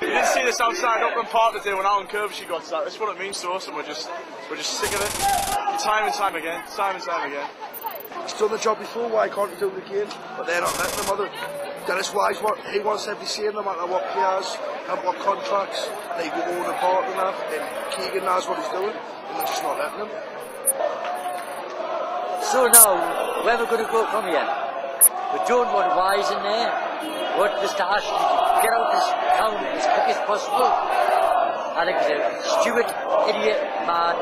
You didn't see this outside Upton Park today when Alan Kirby got that. That's what it means to us, and we're just we're just sick of it. Time and time again, time and time again. He's done the job before, why can't he do it again? But they're not letting him, are they? Dennis Wise, what, he wants every same no matter what players and what contracts. They go own a part in that, and Keegan knows what he's doing, and they're just not letting him. So now, where are we going to go from here? We don't want Wise in there. We want Mr. To get out of this town as quick as possible. I think he's a stupid, idiot man.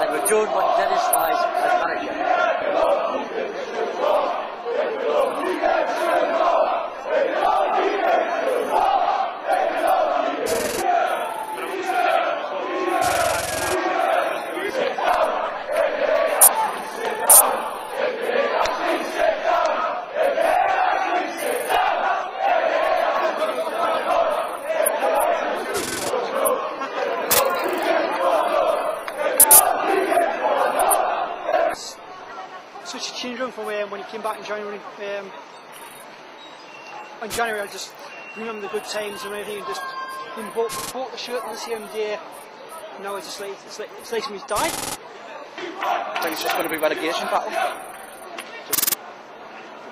And we don't want Dennis Wise as manager. Such a change room from um, when he came back in January. Um, in January, I just remember the good times and everything, and just bought, bought the shirt on the same day. Now it's just like it's like it's like somebody's died. I think it's just going to be relegation battle. Just,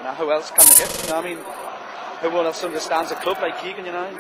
know, who else can they get? You know, I mean, who else understands a club like Keegan? You know.